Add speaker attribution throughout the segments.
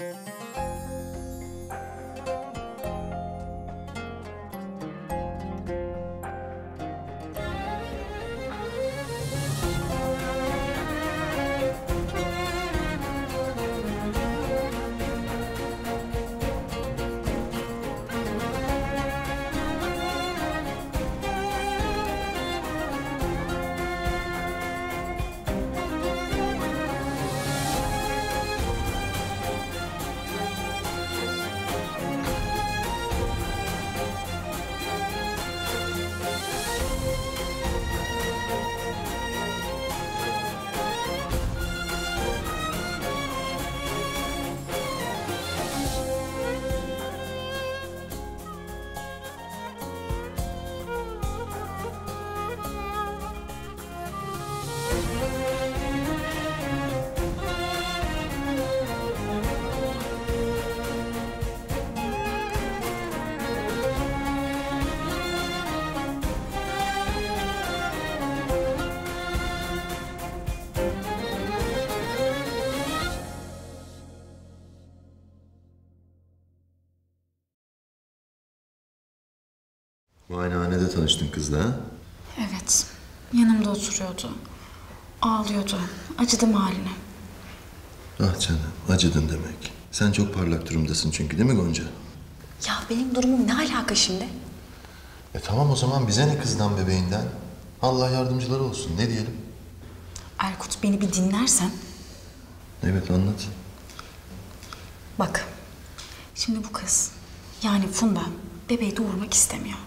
Speaker 1: Muayenehanede tanıştın kızla ha?
Speaker 2: Evet. Yanımda oturuyordu. Ağlıyordu. Acıdım haline.
Speaker 1: Ah canım acıdın demek. Sen çok parlak durumdasın çünkü değil mi Gonca?
Speaker 2: Ya benim durumum ne alaka şimdi?
Speaker 1: E tamam o zaman bize ne kızdan bebeğinden? Allah yardımcıları olsun ne diyelim?
Speaker 2: Erkut beni bir dinlersen.
Speaker 1: Evet anlat.
Speaker 2: Bak. Şimdi bu kız. Yani Funda bebeği doğurmak istemiyor.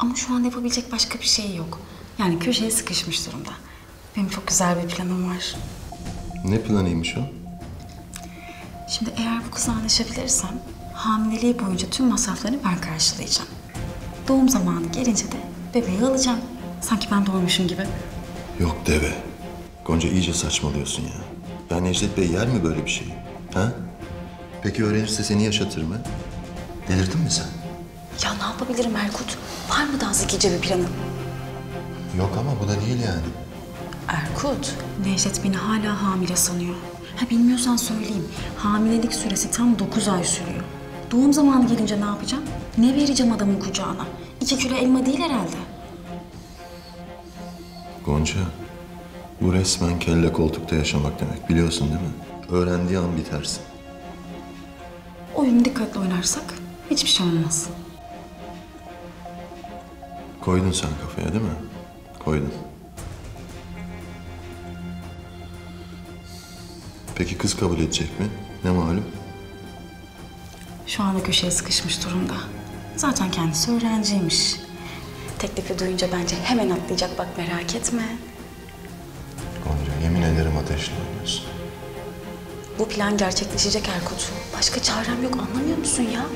Speaker 2: Ama şu an yapabilecek başka bir şey yok. Yani köşeye sıkışmış durumda. Benim çok güzel bir planım var.
Speaker 1: Ne planıymış o?
Speaker 2: Şimdi eğer bu kızla anlaşabilirsem hamileliği boyunca tüm masraflarını ben karşılayacağım. Doğum zamanı gelince de bebeği alacağım. Sanki ben doğurmuşum gibi.
Speaker 1: Yok deve. Gonca iyice saçmalıyorsun ya. Ya Necdet Bey yer mi böyle bir şeyi? Ha? Peki öğrenirse seni yaşatır mı? Delirdin mi sen?
Speaker 2: Ya ne yapabilirim Erkut? Var mı daha zekice bir planın?
Speaker 1: Yok ama bu da değil yani.
Speaker 2: Erkut. Necdet beni hala hamile sanıyor. Ha bilmiyorsan söyleyeyim. Hamilelik süresi tam 9 ay sürüyor. Doğum zamanı gelince ne yapacağım? Ne vereceğim adamın kucağına? İki kilo elma değil herhalde.
Speaker 1: Gonca, bu resmen kelle koltukta yaşamak demek biliyorsun değil mi? Öğrendiği an bitersin.
Speaker 2: Oyunu dikkatli oynarsak hiçbir şey olmaz.
Speaker 1: Koydun sen kafaya değil mi? Koydun. Peki kız kabul edecek mi? Ne malum?
Speaker 2: Şu anda köşeye sıkışmış durumda. Zaten kendisi öğrenciymiş. Teklifi duyunca bence hemen atlayacak bak merak etme.
Speaker 1: Gonca yemin ederim ateşle oynuyorsun.
Speaker 2: Bu plan gerçekleşecek Erkut. Başka çarem yok anlamıyor musun ya?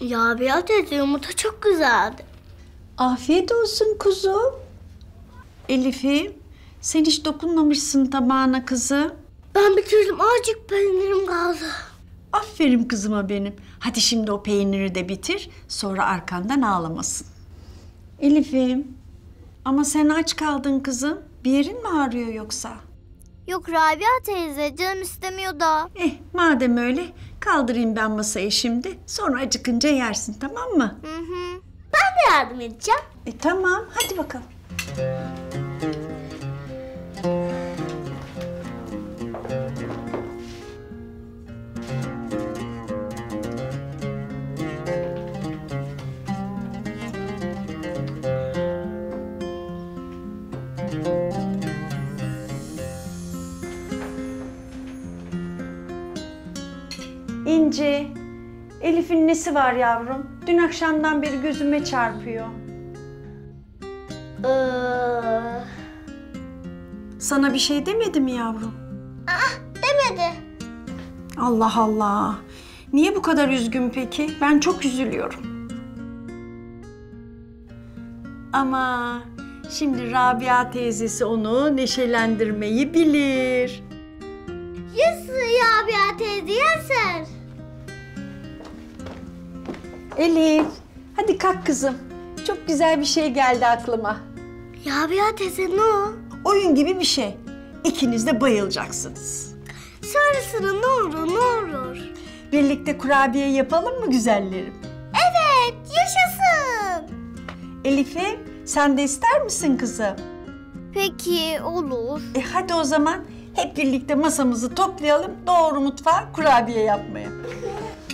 Speaker 3: Ya bir teyze yumurta çok güzeldi.
Speaker 4: Afiyet olsun kuzum. Elif'im, sen hiç dokunmamışsın tabağına kızım.
Speaker 3: Ben bitirdim azıcık peynirim kaldı.
Speaker 4: Aferin kızıma benim. Hadi şimdi o peyniri de bitir, sonra arkandan ağlamasın. Elif'im, ama sen aç kaldın kızım. Bir yerin mi ağrıyor yoksa?
Speaker 3: Yok Rabia teyze canım istemiyor da.
Speaker 4: Eh, madem öyle, kaldırayım ben masayı şimdi. Sonra acıkınca yersin, tamam mı?
Speaker 3: Hı hı. Ben de yardım edeceğim.
Speaker 4: E tamam, hadi bakalım. İnci, Elif'in nesi var yavrum? Dün akşamdan beri gözüme çarpıyor.
Speaker 3: Ee,
Speaker 4: Sana bir şey demedi mi yavrum?
Speaker 3: demedi.
Speaker 4: Allah Allah. Niye bu kadar üzgün peki? Ben çok üzülüyorum. Ama şimdi Rabia teyzesi onu neşelendirmeyi bilir.
Speaker 3: Yes Rabia teyze yeser.
Speaker 4: Elif, hadi kalk kızım. Çok güzel bir şey geldi aklıma.
Speaker 3: Rabia teyze ne o?
Speaker 4: Oyun gibi bir şey. İkiniz de bayılacaksınız.
Speaker 3: Sonrasında ne olur ne olur.
Speaker 4: Birlikte kurabiye yapalım mı güzellerim?
Speaker 3: Evet yaşasın.
Speaker 4: Elif'im, sen de ister misin kızım?
Speaker 3: Peki olur.
Speaker 4: E hadi o zaman hep birlikte masamızı toplayalım doğru mutfağa kurabiye yapmaya.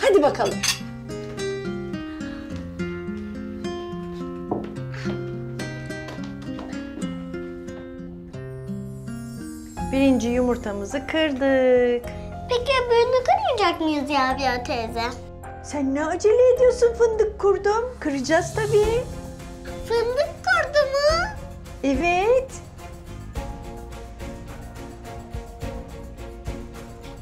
Speaker 4: Hadi bakalım. Birinci yumurtamızı kırdık.
Speaker 3: Peki öbürünü kırmayacak mıyız Rabia teyze?
Speaker 4: Sen ne acele ediyorsun fındık kurdum? Kıracağız tabii.
Speaker 3: Fındık kırdı mı?
Speaker 4: Evet.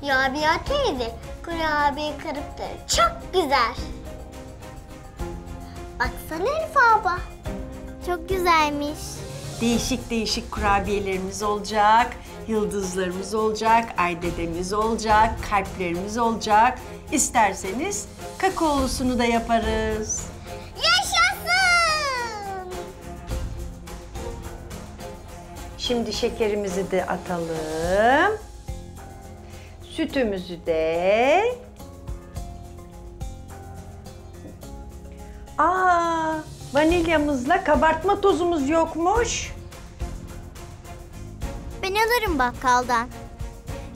Speaker 3: Rabia teyze kurabiye kırıptı. Çok güzel. Baksana Elif abla. Çok güzelmiş.
Speaker 4: Değişik değişik kurabiyelerimiz olacak. Yıldızlarımız olacak, ay dedemiz olacak, kalplerimiz olacak. İsterseniz kakaolusunu da yaparız.
Speaker 3: Yaşasın!
Speaker 4: Şimdi şekerimizi de atalım. Sütümüzü de. Aa, vanilyamızla kabartma tozumuz yokmuş.
Speaker 3: Ben alırım bakkaldan.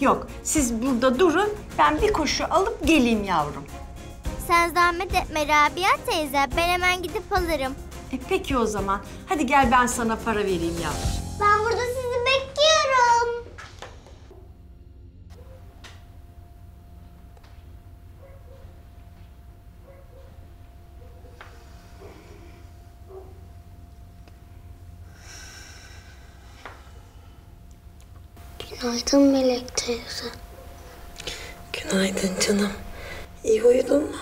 Speaker 4: Yok, siz burada durun. Ben bir koşu alıp geleyim yavrum.
Speaker 3: Sen zahmet etme Rabia teyze. Ben hemen gidip alırım.
Speaker 4: E peki o zaman. Hadi gel ben sana para vereyim yavrum.
Speaker 3: Ben burada sizi Günaydın Melek teyze.
Speaker 5: Günaydın canım. İyi uyudun mu?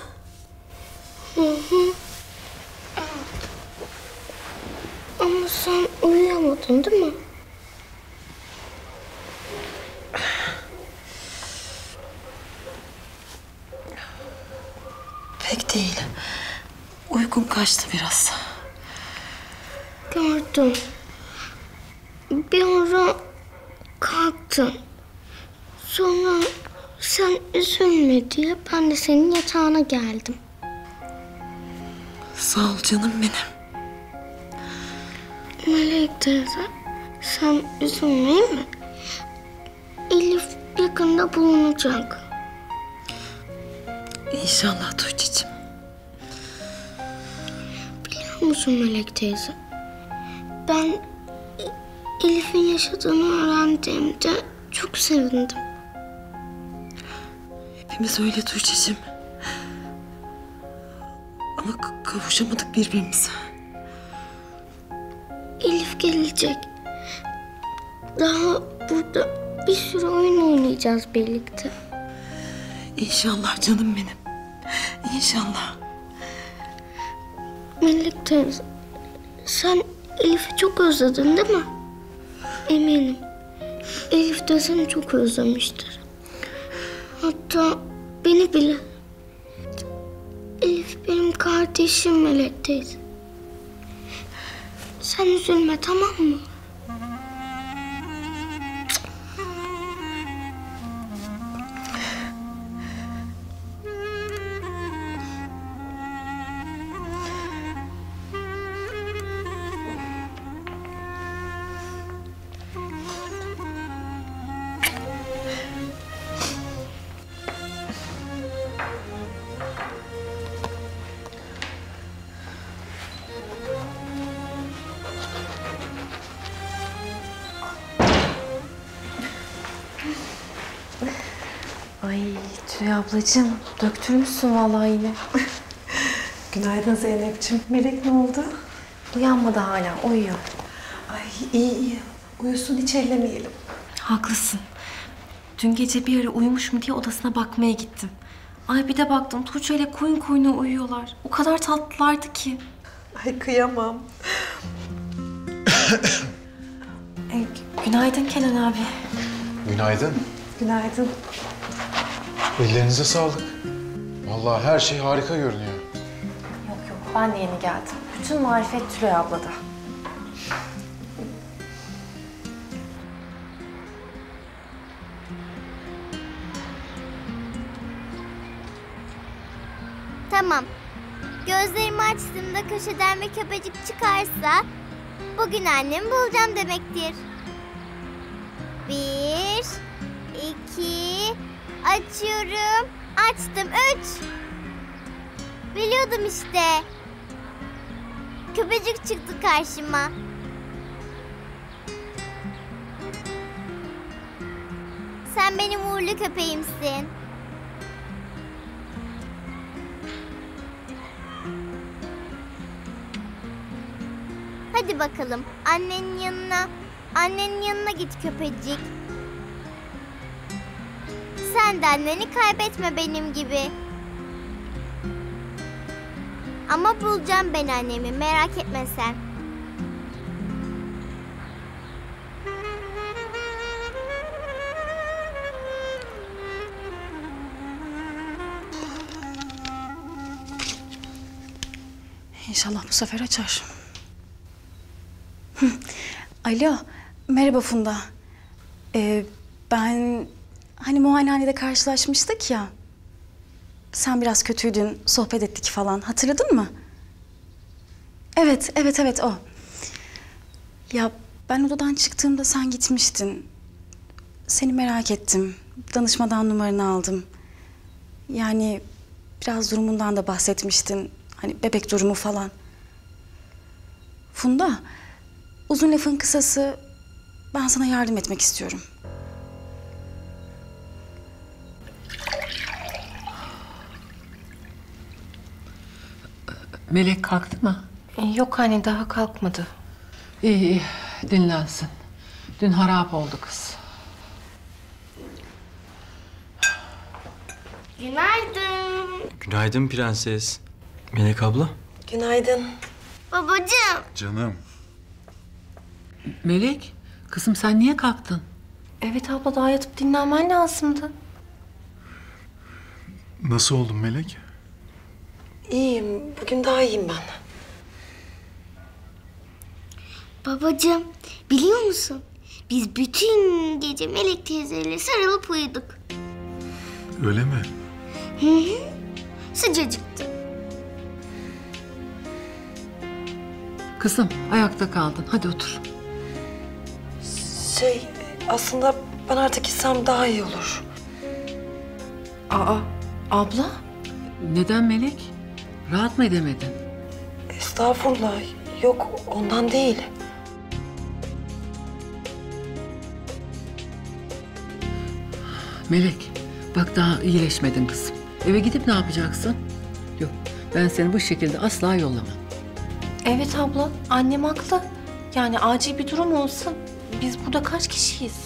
Speaker 3: Ama sen uyuyamadın değil mi?
Speaker 5: Pek değil. Uykum kaçtı biraz.
Speaker 3: Gördüm. Bir ara kalktın. Sonra sen üzülme diye ben de senin yatağına geldim.
Speaker 5: Sağ ol canım benim.
Speaker 3: Melek teyze sen üzülmeyin mi? Elif yakında bulunacak.
Speaker 5: İnşallah Tuğçe'cim.
Speaker 3: Biliyor musun Melek teyze? Ben Elif'in yaşadığını öğrendiğimde çok sevindim.
Speaker 5: Hepimiz öyle Tuğçe'cim. Ama kavuşamadık birbirimize.
Speaker 3: Elif gelecek. Daha burada bir sürü oyun oynayacağız birlikte.
Speaker 5: İnşallah canım benim. İnşallah.
Speaker 3: Melek teyze, sen Elif'i çok özledin değil mi? Eminim. Elif de seni çok özlemiştir. Hatta beni bile. Elif benim kardeşim Melek teyze. Sen üzülme tamam mı?
Speaker 6: Tülay ablacığım döktürmüşsün vallahi yine.
Speaker 7: Günaydın Zeynep'ciğim. Melek ne oldu?
Speaker 6: Uyanmadı hala uyuyor.
Speaker 7: Ay iyi iyi. Uyusun hiç ellemeyelim.
Speaker 6: Haklısın. Dün gece bir ara uyumuş mu diye odasına bakmaya gittim. Ay bir de baktım Tuğçe ile koyun koyuna uyuyorlar. O kadar tatlılardı ki.
Speaker 7: Ay kıyamam.
Speaker 6: E, günaydın Kenan abi.
Speaker 8: Günaydın.
Speaker 7: Günaydın.
Speaker 8: Ellerinize sağlık. Vallahi her şey harika görünüyor.
Speaker 6: Yok yok ben de yeni geldim. Bütün marifet Tülay ablada.
Speaker 9: Tamam. Gözlerimi açtığımda köşeden bir köpecik çıkarsa bugün annemi bulacağım demektir. Bir, açıyorum. Açtım. Üç. Biliyordum işte. Köpecik çıktı karşıma. Sen benim uğurlu köpeğimsin. Hadi bakalım annenin yanına. Annenin yanına git köpecik. Sen de anneni kaybetme benim gibi. Ama bulacağım ben annemi merak etme sen.
Speaker 2: İnşallah bu sefer açar. Alo, merhaba Funda. Ee, ben hani muayenehanede karşılaşmıştık ya. Sen biraz kötüydün, sohbet ettik falan. Hatırladın mı? Evet, evet, evet o. Ya ben odadan çıktığımda sen gitmiştin. Seni merak ettim. Danışmadan numaranı aldım. Yani biraz durumundan da bahsetmiştin. Hani bebek durumu falan. Funda, uzun lafın kısası ben sana yardım etmek istiyorum.
Speaker 7: Melek kalktı mı?
Speaker 6: E, yok anne daha kalkmadı.
Speaker 7: İyi iyi. Dinlensin. Dün harap oldu kız.
Speaker 3: Günaydın.
Speaker 10: Günaydın prenses. Melek abla.
Speaker 7: Günaydın.
Speaker 3: Babacığım.
Speaker 8: Canım.
Speaker 7: Melek, kızım sen niye kalktın?
Speaker 6: Evet abla daha yatıp dinlenmen lazımdı.
Speaker 8: Nasıl oldun Melek?
Speaker 7: İyiyim. Bugün daha iyiyim ben.
Speaker 3: Babacığım biliyor musun? Biz bütün gece Melek teyzeyle sarılıp uyuduk.
Speaker 8: Öyle mi?
Speaker 3: Sıcacıktı.
Speaker 7: Kızım ayakta kaldın. Hadi otur.
Speaker 11: Şey, aslında ben artık gitsem daha iyi olur.
Speaker 6: Aa abla?
Speaker 7: Neden Melek? Rahat mı edemedin?
Speaker 11: Estağfurullah, yok ondan değil.
Speaker 7: Melek, bak daha iyileşmedin kızım. Eve gidip ne yapacaksın? Yok, ben seni bu şekilde asla yollamam.
Speaker 6: Evet abla annem haklı. Yani acil bir durum olsa biz burada kaç kişiyiz?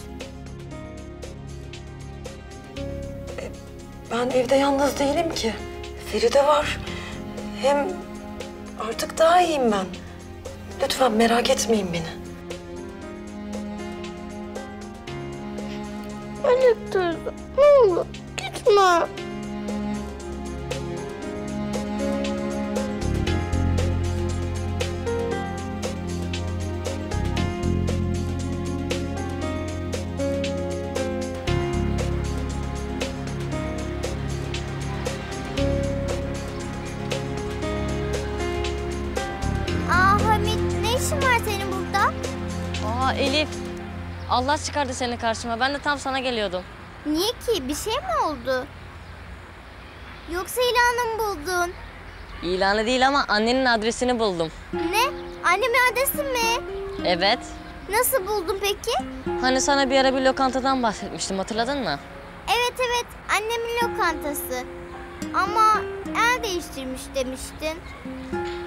Speaker 11: Ben evde yalnız değilim ki. Feride var. Hem
Speaker 5: Artık daha iyiyim ben. Lütfen merak etmeyin beni.
Speaker 3: Melek ne olur gitme.
Speaker 12: Allah çıkardı seni karşıma. Ben de tam sana geliyordum.
Speaker 9: Niye ki? Bir şey mi oldu? Yoksa ilanı mı buldun?
Speaker 12: İlanı değil ama annenin adresini buldum.
Speaker 9: Ne? Annemin adresi mi?
Speaker 12: Evet.
Speaker 9: Nasıl buldun peki?
Speaker 12: Hani sana bir ara bir lokantadan bahsetmiştim hatırladın mı?
Speaker 9: Evet evet annemin lokantası. Ama el değiştirmiş demiştin.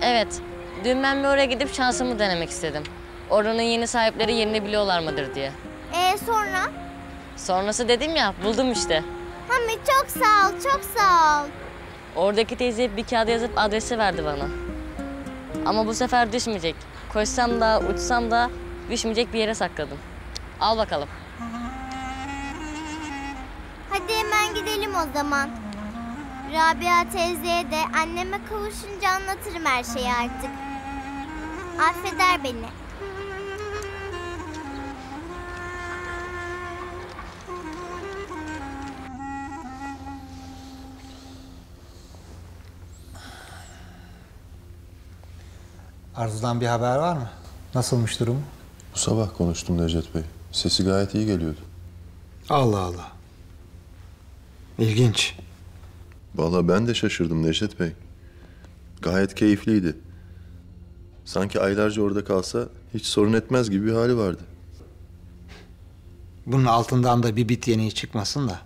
Speaker 12: Evet. Dün ben bir oraya gidip şansımı denemek istedim. Oranın yeni sahipleri yerini biliyorlar mıdır diye.
Speaker 9: E sonra?
Speaker 12: Sonrası dedim ya buldum işte.
Speaker 9: Hamit çok sağ ol çok sağ ol.
Speaker 12: Oradaki teyze bir kağıda yazıp adresi verdi bana. Ama bu sefer düşmeyecek. Koşsam da uçsam da düşmeyecek bir yere sakladım. Al bakalım.
Speaker 9: Hadi hemen gidelim o zaman. Rabia teyzeye de anneme kavuşunca anlatırım her şeyi artık. Affeder beni.
Speaker 13: Arzu'dan bir haber var mı? Nasılmış durumu?
Speaker 1: Bu sabah konuştum Necdet Bey. Sesi gayet iyi geliyordu.
Speaker 13: Allah Allah. İlginç.
Speaker 1: Vallahi ben de şaşırdım Necdet Bey. Gayet keyifliydi. Sanki aylarca orada kalsa hiç sorun etmez gibi bir hali vardı.
Speaker 13: Bunun altından da bir bit yeniği çıkmasın da.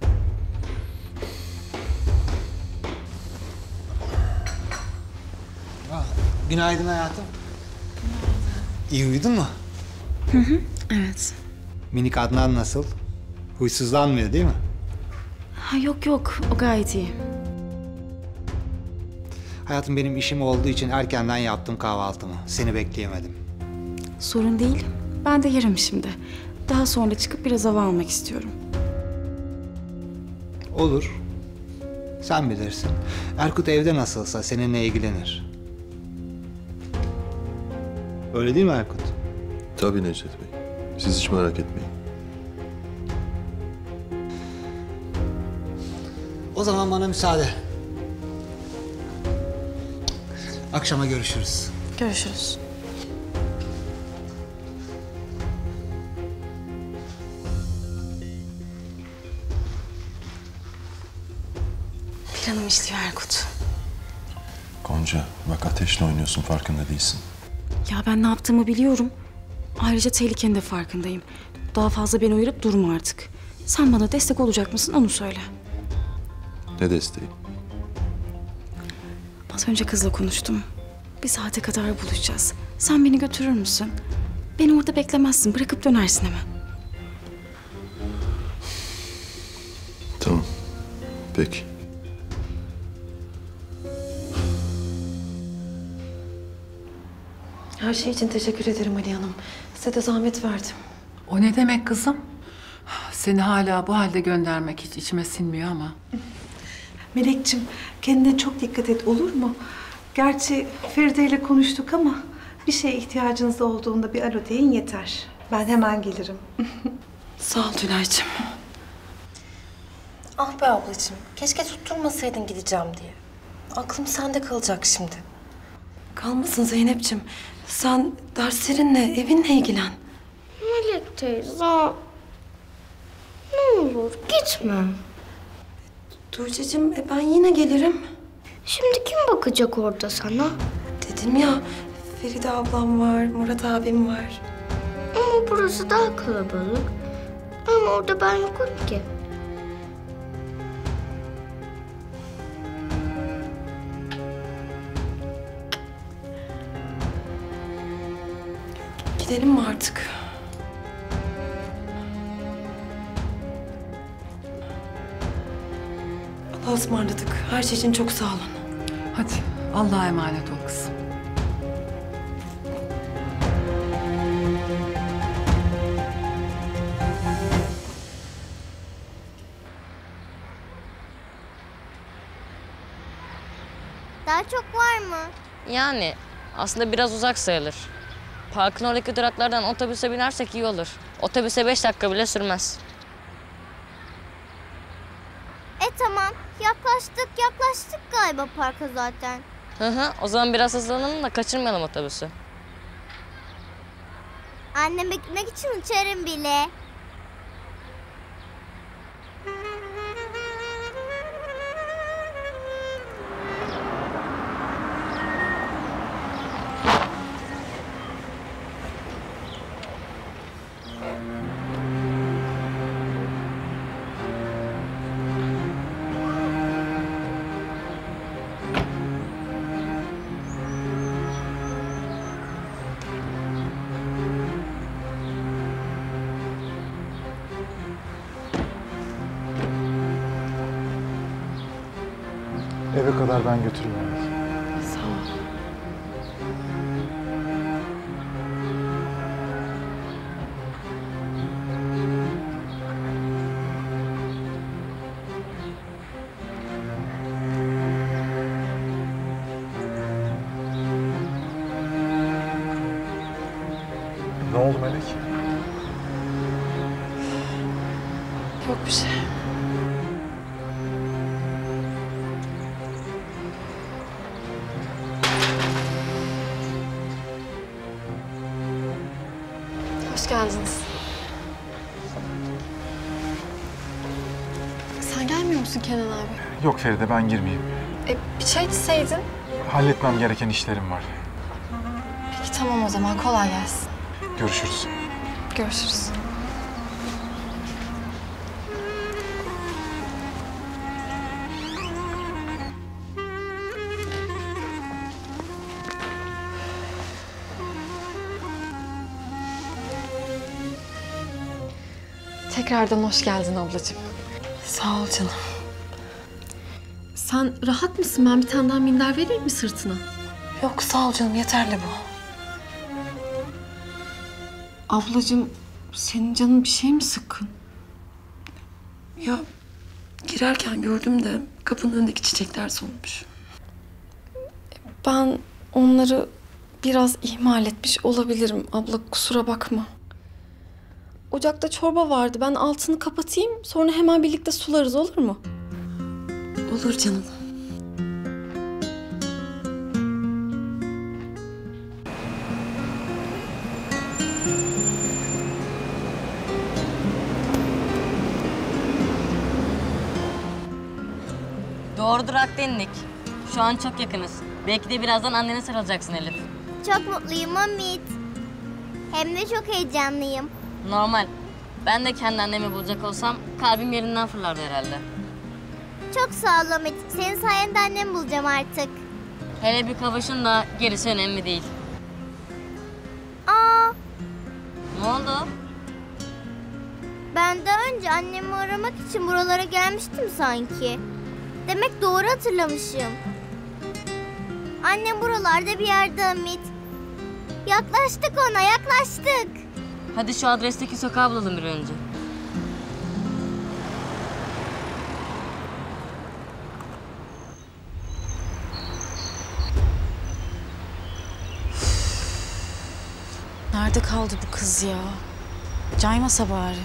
Speaker 13: Günaydın hayatım. İyi uyudun mu?
Speaker 2: Evet.
Speaker 13: Minik Adnan nasıl? Huysuzlanmıyor değil mi?
Speaker 2: Ha yok yok o gayet iyi.
Speaker 13: Hayatım benim işim olduğu için erkenden yaptım kahvaltımı. Seni bekleyemedim.
Speaker 2: Sorun değil. Ben de yerim şimdi. Daha sonra çıkıp biraz hava almak istiyorum.
Speaker 13: Olur. Sen bilirsin. Erkut evde nasılsa seninle ilgilenir. Öyle değil mi Erkut?
Speaker 1: Tabii Necdet Bey. Siz hiç merak etmeyin.
Speaker 13: O zaman bana müsaade. Akşama görüşürüz.
Speaker 2: Görüşürüz. Planım işliyor Erkut.
Speaker 1: Gonca bak ateşle oynuyorsun farkında değilsin.
Speaker 2: Ya ben ne yaptığımı biliyorum. Ayrıca tehlikenin de farkındayım. Daha fazla beni uyarıp durma artık. Sen bana destek olacak mısın onu söyle.
Speaker 1: Ne desteği?
Speaker 2: Az önce kızla konuştum. Bir saate kadar buluşacağız. Sen beni götürür müsün? Beni orada beklemezsin. Bırakıp dönersin hemen.
Speaker 1: Tamam. Peki.
Speaker 5: Her şey için teşekkür ederim Ali Hanım. Size de zahmet verdim.
Speaker 7: O ne demek kızım? Seni hala bu halde göndermek hiç içime sinmiyor ama.
Speaker 6: Melekçim kendine çok dikkat et olur mu? Gerçi Feride ile konuştuk ama bir şeye ihtiyacınız olduğunda bir alo deyin yeter. Ben hemen gelirim.
Speaker 5: Sağ ol Tülay'cığım. Ah be ablacığım. Keşke tutturmasaydın gideceğim diye. Aklım sende kalacak şimdi. Kalmasın Zeynep'ciğim. Sen derslerinle, evinle ilgilen.
Speaker 3: Melek teyze. Ne olur gitme.
Speaker 5: Tuğçe'cim e, ben yine gelirim.
Speaker 3: Şimdi kim bakacak orada sana?
Speaker 5: Dedim ya Feride ablam var, Murat abim var.
Speaker 3: Ama burası daha kalabalık. Ama orada ben yokum ki.
Speaker 5: Gidelim mi artık? Allah'a ısmarladık. Her şey için çok sağ olun.
Speaker 7: Hadi Allah'a emanet ol kızım.
Speaker 9: Daha çok var mı?
Speaker 12: Yani aslında biraz uzak sayılır. Parkın oradaki duraklardan otobüse binersek iyi olur. Otobüse beş dakika bile sürmez.
Speaker 9: E tamam. Yaklaştık yaklaştık galiba parka zaten.
Speaker 12: Hı hı. O zaman biraz hızlanalım da kaçırmayalım otobüsü.
Speaker 9: Anneme gitmek için uçarım bile.
Speaker 8: Eve kadar ben götürürüm Feride ben girmeyeyim.
Speaker 11: E, bir çay içseydin.
Speaker 8: Halletmem gereken işlerim var.
Speaker 11: Peki tamam o zaman kolay gelsin.
Speaker 8: Görüşürüz.
Speaker 11: Görüşürüz. Tekrardan hoş geldin ablacığım. Sağ ol canım. Sen rahat mısın? Ben bir tane daha minder vereyim mi sırtına? Yok sağ ol canım yeterli bu. Ablacığım senin canın bir şey mi sıkkın?
Speaker 14: Ya girerken gördüm de kapının önündeki çiçekler solmuş.
Speaker 11: Ben onları biraz ihmal etmiş olabilirim abla kusura bakma. Ocakta çorba vardı. Ben altını kapatayım. Sonra hemen birlikte sularız olur mu?
Speaker 14: Olur canım.
Speaker 12: Doğru durakta indik. Şu an çok yakınız. Belki de birazdan annene sarılacaksın Elif.
Speaker 9: Çok mutluyum Hamit. Hem de çok heyecanlıyım.
Speaker 12: Normal. Ben de kendi annemi bulacak olsam kalbim yerinden fırlardı herhalde.
Speaker 9: Çok sağ ol Hamit. Senin sayende annemi bulacağım artık.
Speaker 12: Hele bir kavuşun da gerisi önemli değil.
Speaker 9: Aa,
Speaker 12: Ne oldu?
Speaker 9: ben daha önce annemi aramak için buralara gelmiştim sanki. Demek doğru hatırlamışım. Annem buralarda bir yerde Hamit. Yaklaştık ona, yaklaştık.
Speaker 12: Hadi şu adresteki sokağı bulalım bir önce.
Speaker 2: Nerede kaldı bu kız ya? Caymasa bari.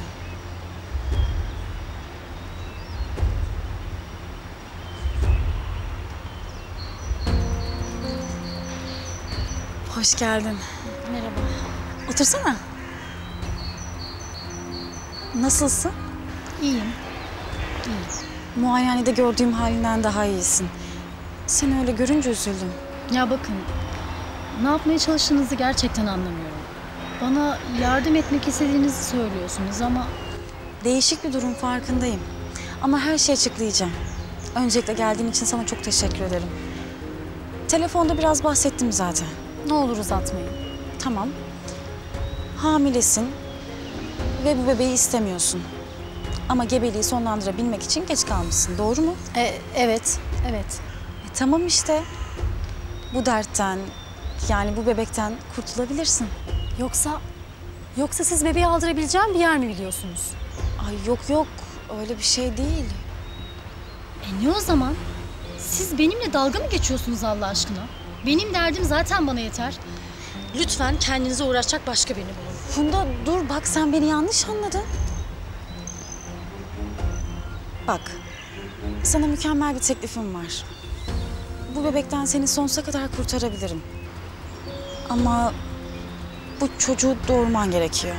Speaker 2: Hoş geldin. Merhaba. Otursana. Nasılsın?
Speaker 15: İyiyim.
Speaker 2: Muayenede gördüğüm halinden daha iyisin. Seni öyle görünce üzüldüm.
Speaker 15: Ya bakın, ne yapmaya çalıştığınızı gerçekten anlamıyorum. Bana yardım etmek istediğinizi söylüyorsunuz ama...
Speaker 2: Değişik bir durum farkındayım. Ama her şeyi açıklayacağım. Öncelikle geldiğin için sana çok teşekkür ederim. Telefonda biraz bahsettim zaten.
Speaker 15: Ne olur uzatmayın.
Speaker 2: Tamam. Hamilesin ve bu bebeği istemiyorsun. Ama gebeliği sonlandırabilmek için geç kalmışsın. Doğru mu?
Speaker 15: E, evet, evet.
Speaker 2: E, tamam işte. Bu dertten, yani bu bebekten kurtulabilirsin.
Speaker 15: Yoksa, yoksa siz bebeği aldırabileceğim bir yer mi biliyorsunuz?
Speaker 2: Ay yok yok, öyle bir şey değil.
Speaker 15: E ne o zaman? siz benimle dalga mı geçiyorsunuz Allah aşkına? Benim derdim zaten bana yeter. Lütfen kendinize uğraşacak başka birini bulun.
Speaker 2: Funda dur bak sen beni yanlış anladın. Bak sana mükemmel bir teklifim var. Bu bebekten seni sonsuza kadar kurtarabilirim. Ama bu çocuğu doğurman gerekiyor.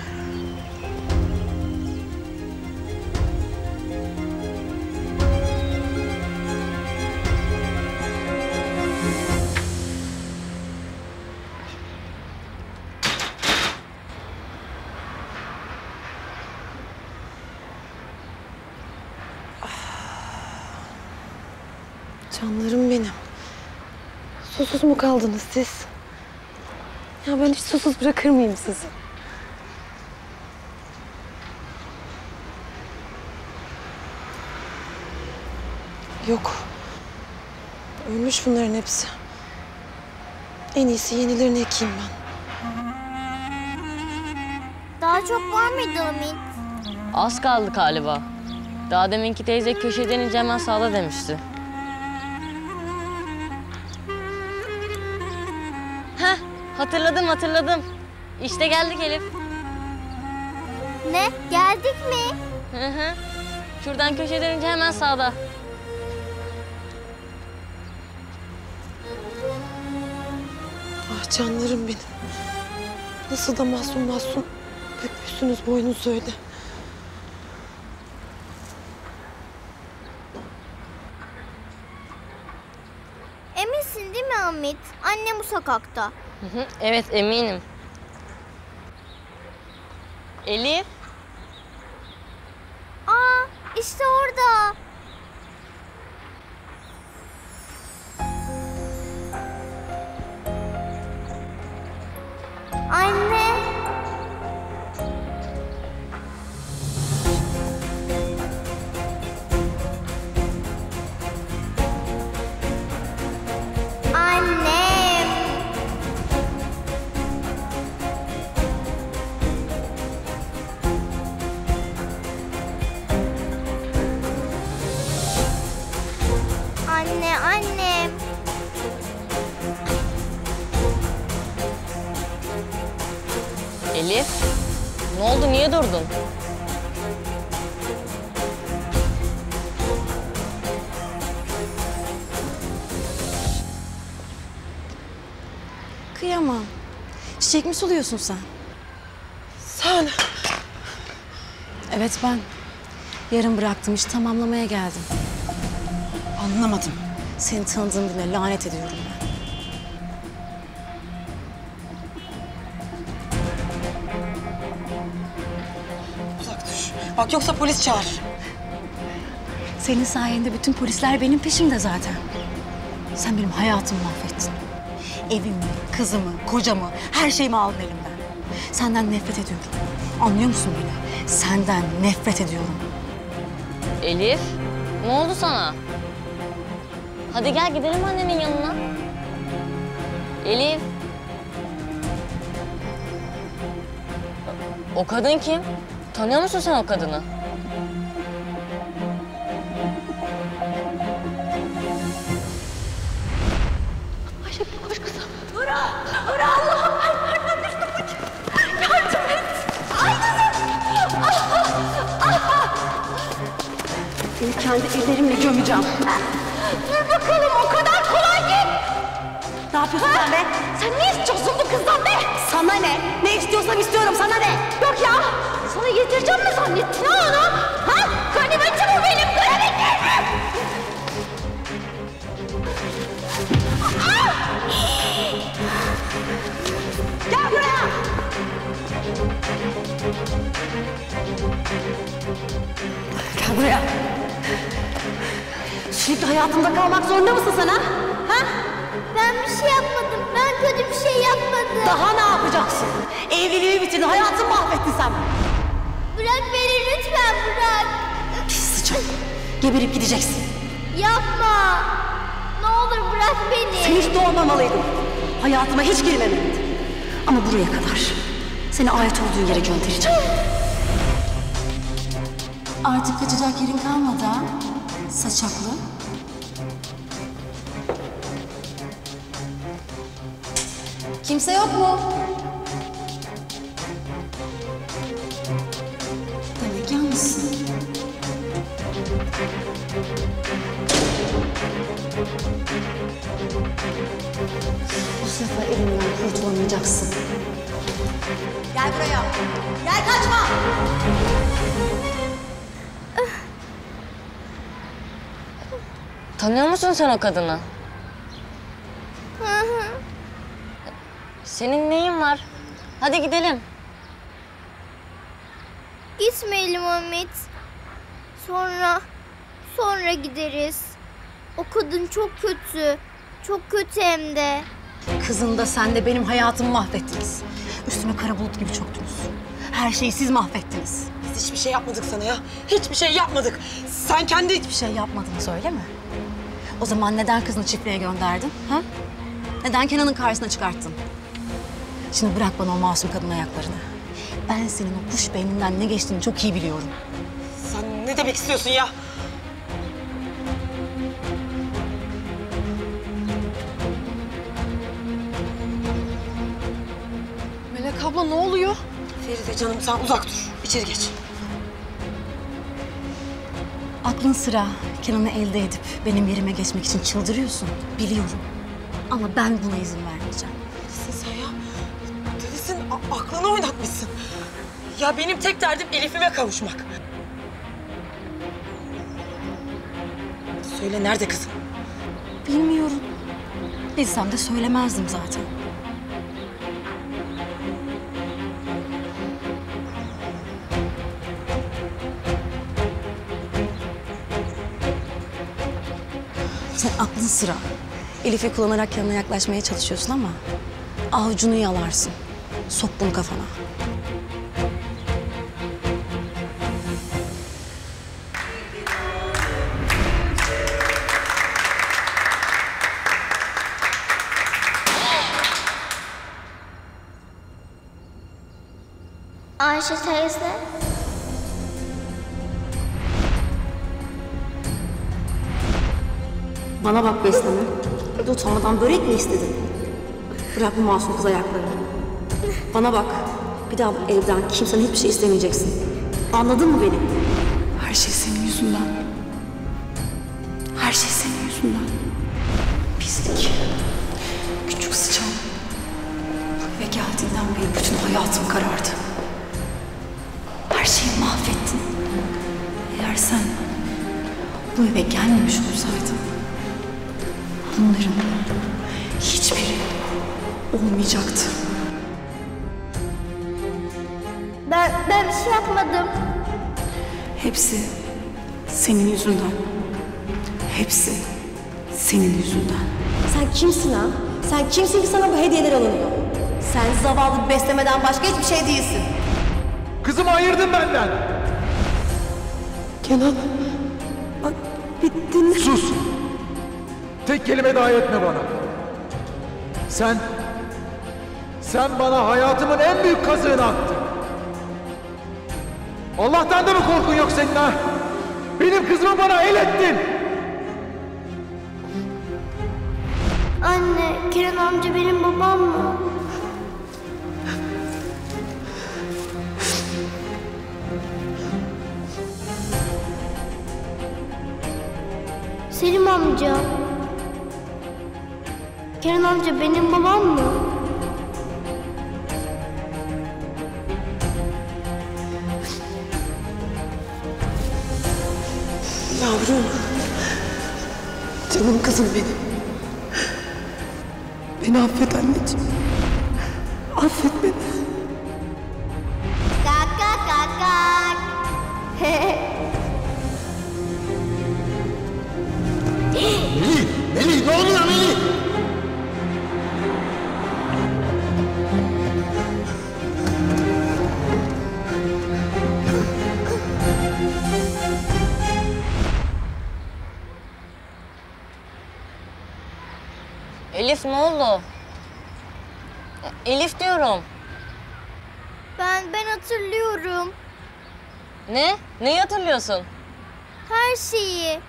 Speaker 14: Canlarım benim. Susuz mu kaldınız siz? Ya ben hiç susuz bırakır mıyım sizi? Yok. Ölmüş bunların hepsi. En iyisi yenilerini ekeyim ben.
Speaker 9: Daha çok var mıydı Hamit?
Speaker 12: Az kaldı galiba. Daha deminki teyze köşeden ince hemen sağda demişti. Hatırladım hatırladım. İşte geldik Elif.
Speaker 9: Ne? Geldik mi?
Speaker 12: Hı hı. Şuradan köşeden ince hemen sağda.
Speaker 14: Ah canlarım benim. Nasıl da masum masum öpmüşsünüz boynunuzu öyle.
Speaker 9: Eminsin değil mi Hamit? Annem bu sokakta.
Speaker 12: Evet eminim. Elif.
Speaker 9: Aa işte orada.
Speaker 2: Kıyamam. Çiçek mi suluyorsun sen?
Speaker 14: Sen?
Speaker 2: Evet ben. Yarın bıraktım iş tamamlamaya geldim. Anlamadım. Seni tanıdığım güne lanet ediyorum ben.
Speaker 14: Uzak dur. Bak yoksa polis çağır.
Speaker 2: Senin sayende bütün polisler benim peşimde zaten. Sen benim hayatımı mahvettin. Evimi, kızımı, kocamı, her şeyimi aldın elimden. Senden nefret ediyorum. Anlıyor musun beni? Senden nefret ediyorum.
Speaker 12: Elif. Ne oldu sana? Hadi gel gidelim annenin yanına. Elif. O kadın kim? Tanıyor musun sen o kadını?
Speaker 14: Kendi ellerimle gömeceğim. Dur bakalım o kadar kolay değil. Ne yapıyorsun sen be? Sen ne istiyorsun bu kızdan be? Sana ne? Ne istiyorsam istiyorum sana ne? Yok ya. Sana yedireceğim mi zannettin hayatımda kalmak zorunda mısın sen ha? Ha?
Speaker 9: Ben bir şey yapmadım. Ben kötü bir şey yapmadım.
Speaker 14: Daha ne yapacaksın? Evliliği bitirdin, hayatını mahvettin sen.
Speaker 9: Bırak beni lütfen bırak.
Speaker 14: Pis sıçan. Geberip gideceksin.
Speaker 9: Yapma. Ne olur bırak beni.
Speaker 14: Sen hiç doğmamalıydım. Hayatıma hiç girmemeliydin. Ama buraya kadar. Seni ait olduğun yere göndereceğim.
Speaker 2: Artık kaçacak yerin kalmadı ha? Saçaklı.
Speaker 14: Kimse yok mu?
Speaker 2: Demek yalnızsın.
Speaker 14: Bu sefer elimden kurtulamayacaksın. Gel buraya. Gel kaçma.
Speaker 12: Tanıyor musun sen o kadını?
Speaker 9: Hı hı.
Speaker 12: Senin neyin var? Hadi gidelim.
Speaker 9: Gitmeyelim Ahmet. Sonra, sonra gideriz. O kadın çok kötü. Çok kötü hem de.
Speaker 14: Kızın da sen de benim hayatımı mahvettiniz. Üstüme kara bulut gibi çöktünüz. Her şeyi siz mahvettiniz.
Speaker 5: Biz hiçbir şey yapmadık sana ya. Hiçbir şey yapmadık. Sen kendi...
Speaker 14: Hiçbir şey yapmadınız öyle mi? O zaman neden kızını çiftliğe gönderdin? Ha? Neden Kenan'ın karşısına çıkarttın? Şimdi bırak bana o masum kadın ayaklarını. Ben senin o kuş beyninden ne geçtiğini çok iyi biliyorum.
Speaker 5: Sen ne demek istiyorsun ya?
Speaker 11: Melek abla ne oluyor?
Speaker 5: Feride canım sen uzak dur. İçeri geç.
Speaker 14: Aklın sıra Kenan'ı elde edip benim yerime geçmek için çıldırıyorsun. Biliyorum. Ama ben buna izin vermeyeceğim.
Speaker 5: Ya benim tek derdim Elif'ime kavuşmak. Söyle nerede kızım?
Speaker 14: Bilmiyorum. Bilsem de söylemezdim zaten. Sen aklın sıra. Elif'i kullanarak yanına yaklaşmaya çalışıyorsun ama avucunu yalarsın. Sok bunu kafana.
Speaker 9: Ayşe teyze.
Speaker 14: Bana bak besleme. Bir utanmadan börek mi istedin? Bırak bu masum kız ayaklarını. Bana bak. Bir daha bu evden kimsenin hiçbir şey istemeyeceksin. Anladın mı beni? Kimsin ki sana bu hediyeler alınıyor? Sen zavallı beslemeden başka hiçbir şey değilsin.
Speaker 8: Kızımı ayırdın benden.
Speaker 5: Kenan. Bak bittin.
Speaker 8: Sus. Tek kelime daha etme bana. Sen... Sen bana hayatımın en büyük kazığını attın. Allah'tan da mı korkun yok senin ha? Benim kızımı bana el ettin.
Speaker 9: Anne, Kenan amca benim babam mı? Selim amca. Kenan amca benim babam mı?
Speaker 5: Yavrum. Canım kızım benim. Beni affet anneciğim. Affet beni.
Speaker 12: Elif diyorum.
Speaker 9: Ben ben hatırlıyorum.
Speaker 12: Ne? Neyi hatırlıyorsun?
Speaker 9: Her şeyi.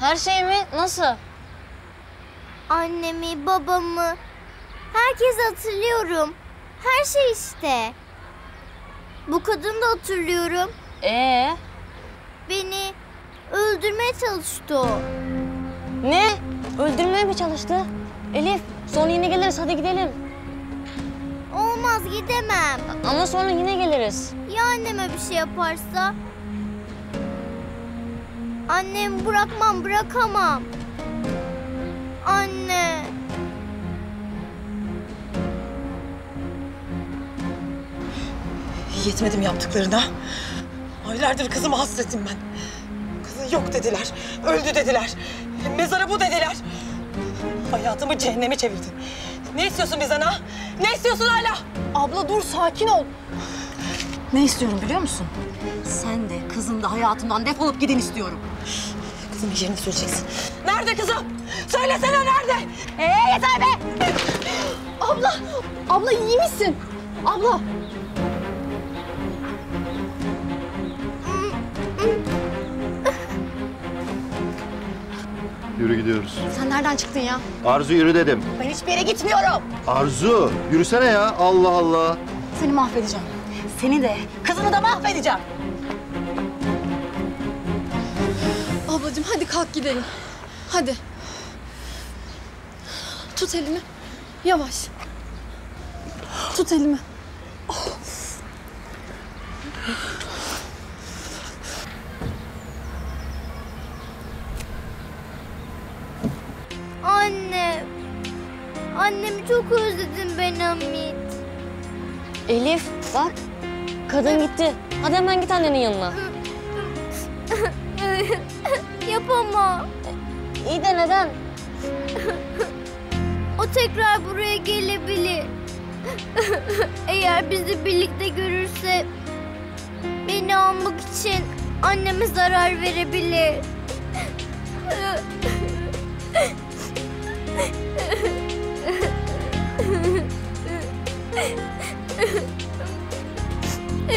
Speaker 12: Her şey mi? Nasıl?
Speaker 9: Annemi, babamı, Herkesi hatırlıyorum. Her şey işte. Bu kadını da hatırlıyorum.
Speaker 12: Ee?
Speaker 9: Beni öldürmeye çalıştı o.
Speaker 12: Ne? Öldürmeye mi çalıştı? Elif sonra yine geliriz hadi gidelim.
Speaker 9: Olmaz gidemem.
Speaker 12: Ama sonra yine geliriz.
Speaker 9: Ya anneme bir şey yaparsa? Annemi bırakmam, bırakamam. Anne.
Speaker 5: Yetmedim yaptıklarına. Aylardır kızıma hasretim ben. Kızın yok dediler. Öldü dediler. Mezara bu dediler. Hayatımı cehenneme çevirdin. Ne istiyorsun bizden ha? Ne istiyorsun hala?
Speaker 15: Abla dur sakin ol. Ne istiyorum biliyor musun? Sen de kızın da hayatımdan defolup gidin istiyorum.
Speaker 5: Kızımın yerini söyleyeceksin. Nerede kızım? Söylesene nerede?
Speaker 15: Ee yeter be! Abla, abla iyi misin? Abla.
Speaker 1: Yürü gidiyoruz.
Speaker 15: Sen nereden çıktın ya?
Speaker 1: Arzu yürü dedim.
Speaker 15: Ben hiçbir yere gitmiyorum.
Speaker 1: Arzu yürüsene ya Allah Allah.
Speaker 15: Seni mahvedeceğim. Seni de, kızını da mahvedeceğim.
Speaker 11: Ablacığım hadi kalk gidelim. Hadi. Tut elimi. Yavaş. Tut elimi.
Speaker 9: Anne. Annemi çok özledim ben Hamit.
Speaker 12: Elif bak kadın gitti. Hadi hemen git annenin yanına.
Speaker 9: Yapamam.
Speaker 12: İyi de neden?
Speaker 9: O tekrar buraya gelebilir. Eğer bizi birlikte görürse beni almak için anneme zarar verebilir.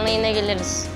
Speaker 12: Sonra yine geliriz.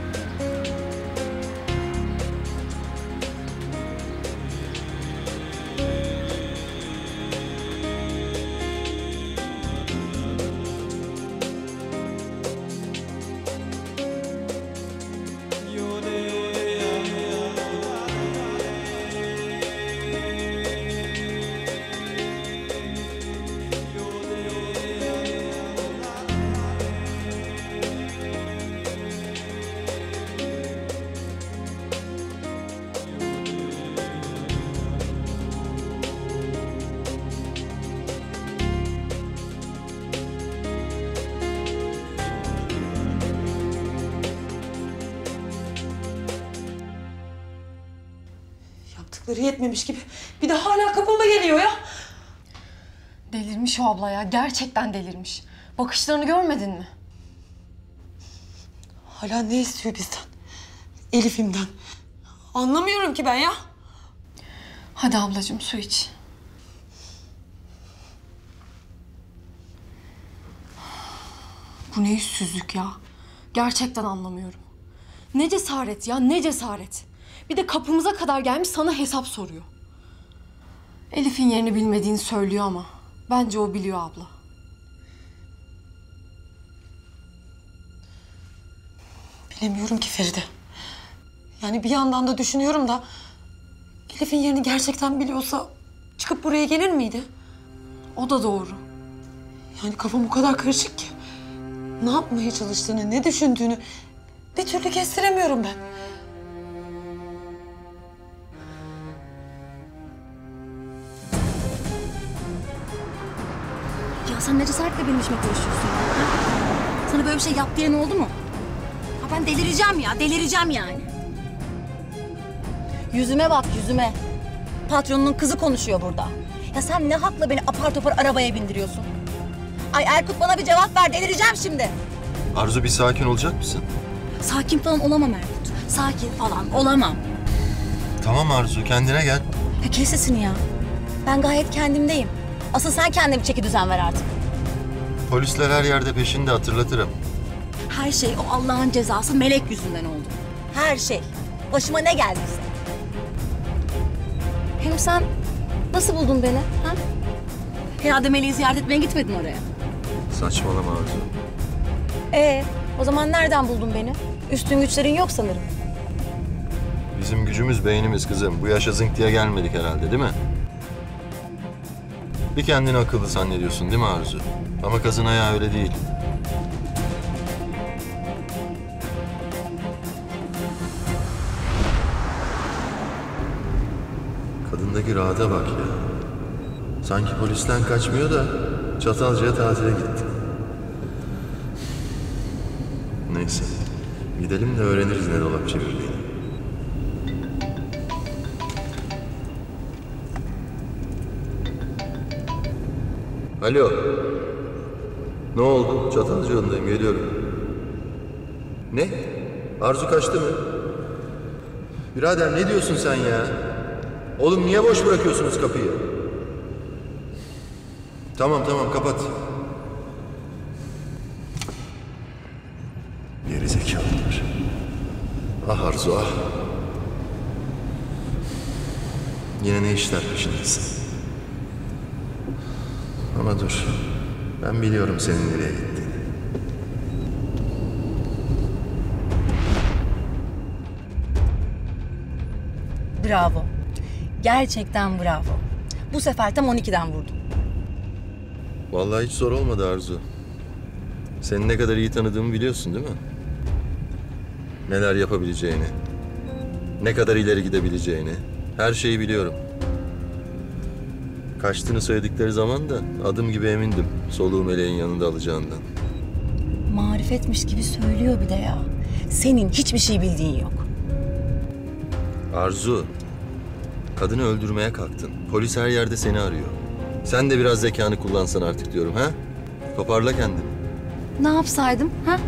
Speaker 5: Yetmemiş gibi. Bir de hala kapıma geliyor ya.
Speaker 11: Delirmiş o abla ya. Gerçekten delirmiş. Bakışlarını görmedin mi?
Speaker 5: Hala ne istiyor bizden? Elif'imden. Anlamıyorum ki ben ya.
Speaker 11: Hadi ablacığım su iç. Bu ne yüzsüzlük ya. Gerçekten anlamıyorum. Ne cesaret ya ne cesaret. Bir de kapımıza kadar gelmiş sana hesap soruyor. Elif'in yerini bilmediğini söylüyor ama bence o biliyor abla.
Speaker 5: Bilemiyorum ki Feride. Yani bir yandan da düşünüyorum da... Elif'in yerini gerçekten biliyorsa çıkıp buraya gelir miydi?
Speaker 11: O da doğru.
Speaker 5: Yani kafam o kadar karışık ki. Ne yapmaya çalıştığını, ne düşündüğünü bir türlü kestiremiyorum ben.
Speaker 15: Sen ne cesaretle benim işime karışıyorsun ya? Sana böyle bir şey yap diyen oldu mu? Ha ben delireceğim ya, delireceğim yani. Yüzüme bak, yüzüme.
Speaker 14: Patronunun kızı konuşuyor burada. Ya sen ne hakla beni apar topar arabaya bindiriyorsun? Ay Erkut bana bir cevap ver delireceğim şimdi.
Speaker 1: Arzu bir sakin olacak mısın?
Speaker 14: Sakin falan olamam Erkut. Sakin falan olamam.
Speaker 1: Tamam Arzu kendine gel.
Speaker 14: Ya kes sesini ya. Ben gayet kendimdeyim. Asıl sen kendine bir çeki düzen ver artık.
Speaker 1: Polisler her yerde peşinde hatırlatırım.
Speaker 14: Her şey o Allah'ın cezası melek yüzünden oldu. Her şey. Başıma ne geldiyse. Hem sen nasıl buldun beni? Ha? Herhalde Melek'i ziyaret etmeye gitmedin oraya.
Speaker 1: Saçmalama Arzu.
Speaker 14: Ee, o zaman nereden buldun beni? Üstün güçlerin yok sanırım.
Speaker 1: Bizim gücümüz beynimiz kızım. Bu yaşa zınk diye gelmedik herhalde değil mi? Bir kendini akıllı zannediyorsun değil mi Arzu? Ama kazın ayağı öyle değil. Kadındaki rahata bak ya. Sanki polisten kaçmıyor da Çatalca'ya tatile gitti. Neyse. Gidelim de öğreniriz ne dolap çevirdiğini. Alo. Ne oldu? Çatalca yolundayım, geliyorum. Ne? Arzu kaçtı mı? Birader ne diyorsun sen ya? Oğlum niye boş bırakıyorsunuz kapıyı? Tamam tamam kapat. Geri zekalılar. Ah Arzu ah. Yine ne işler peşindesin? Ama dur. Ben biliyorum senin nereye gittiğini.
Speaker 14: Bravo. Gerçekten bravo. Bu sefer tam 12'den vurdun.
Speaker 1: Vallahi hiç zor olmadı Arzu. Seni ne kadar iyi tanıdığımı biliyorsun değil mi? Neler yapabileceğini, ne kadar ileri gidebileceğini, her şeyi biliyorum. Kaçtığını söyledikleri zaman da adım gibi emindim soluğu meleğin yanında alacağından.
Speaker 14: Marifetmiş gibi söylüyor bir de ya. Senin hiçbir şey bildiğin yok.
Speaker 1: Arzu, kadını öldürmeye kalktın. Polis her yerde seni arıyor. Sen de biraz zekanı kullansan artık diyorum ha? Toparla kendini.
Speaker 14: Ne yapsaydım ha?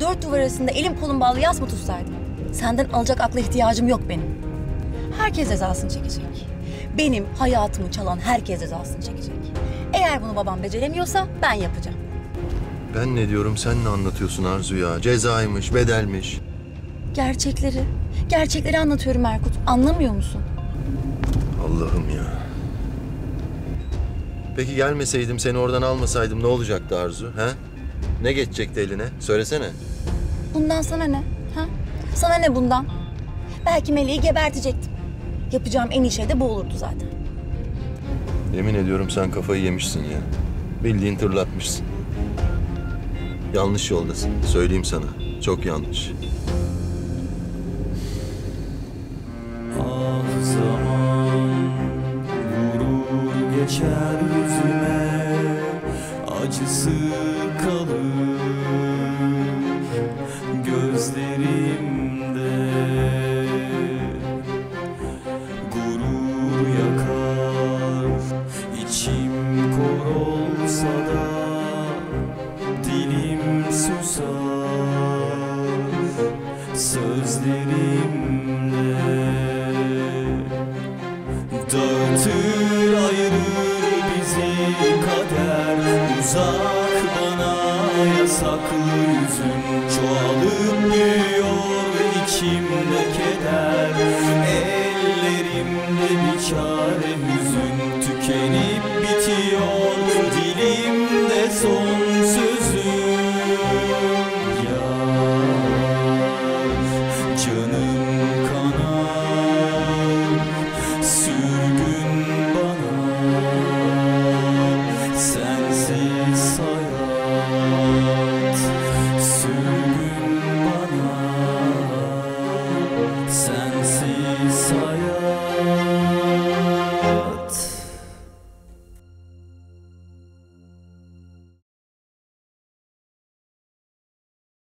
Speaker 14: Dört duvar arasında elim kolum bağlı yas mı tutsaydım? Senden alacak akla ihtiyacım yok benim. Herkes cezasını çekecek. Benim hayatımı çalan herkes cezasını çekecek. Eğer bunu babam beceremiyorsa ben yapacağım.
Speaker 1: Ben ne diyorum sen ne anlatıyorsun Arzu ya? Cezaymış, bedelmiş.
Speaker 14: Gerçekleri, gerçekleri anlatıyorum Erkut. Anlamıyor musun?
Speaker 1: Allah'ım ya. Peki gelmeseydim seni oradan almasaydım ne olacaktı Arzu? Ha? Ne geçecekti eline? Söylesene.
Speaker 14: Bundan sana ne? Ha? Sana ne bundan? Belki Meleği gebertecektim. Yapacağım en iyi şey de bu olurdu zaten.
Speaker 1: Yemin ediyorum sen kafayı yemişsin ya. Bildiğin tırlatmışsın. Yanlış yoldasın. Söyleyeyim sana. Çok yanlış.
Speaker 16: Ah zaman vurur geçer yüzüme Acısı